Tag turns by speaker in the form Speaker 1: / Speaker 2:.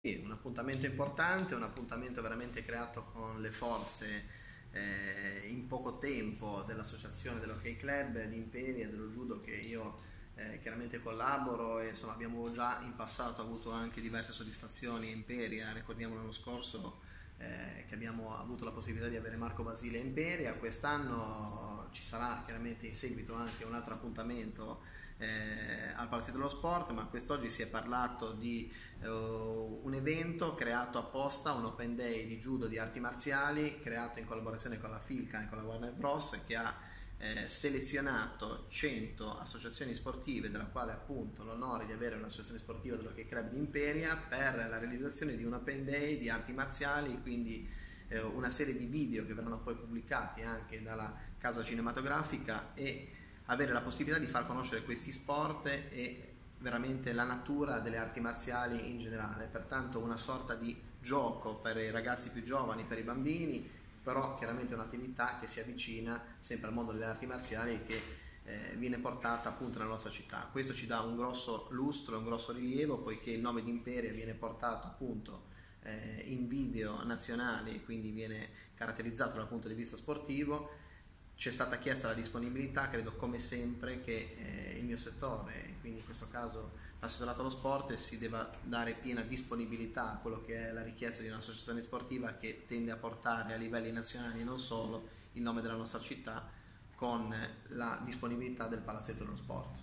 Speaker 1: Sì, un appuntamento importante, un appuntamento veramente creato con le forze eh, in poco tempo dell'associazione dell'Hockey Club, di Imperia, dello Judo che io eh, chiaramente collaboro e insomma, abbiamo già in passato avuto anche diverse soddisfazioni Imperia, ricordiamo l'anno scorso eh, che abbiamo avuto la possibilità di avere Marco Basile Imperia, quest'anno ci sarà chiaramente in seguito anche un altro appuntamento eh, al Palazzetto dello Sport, ma quest'oggi si è parlato di uh, un evento creato apposta, un Open Day di judo di arti marziali, creato in collaborazione con la Filca e con la Warner Bros. che ha eh, selezionato 100 associazioni sportive, della quale appunto l'onore di avere un'associazione sportiva dello Club di Imperia, per la realizzazione di un Open Day di arti marziali, quindi eh, una serie di video che verranno poi pubblicati anche dalla casa cinematografica e avere la possibilità di far conoscere questi sport e veramente la natura delle arti marziali in generale, pertanto una sorta di gioco per i ragazzi più giovani, per i bambini, però chiaramente un'attività che si avvicina sempre al mondo delle arti marziali che eh, viene portata appunto nella nostra città. Questo ci dà un grosso lustro, un grosso rilievo, poiché il nome di Imperia viene portato appunto eh, in video nazionali, quindi viene caratterizzato dal punto di vista sportivo ci è stata chiesta la disponibilità, credo come sempre che eh, il mio settore, quindi in questo caso l'assessorato allo sport, si debba dare piena disponibilità a quello che è la richiesta di un'associazione sportiva che tende a portare a livelli nazionali e non solo il nome della nostra città con la disponibilità del palazzetto dello sport.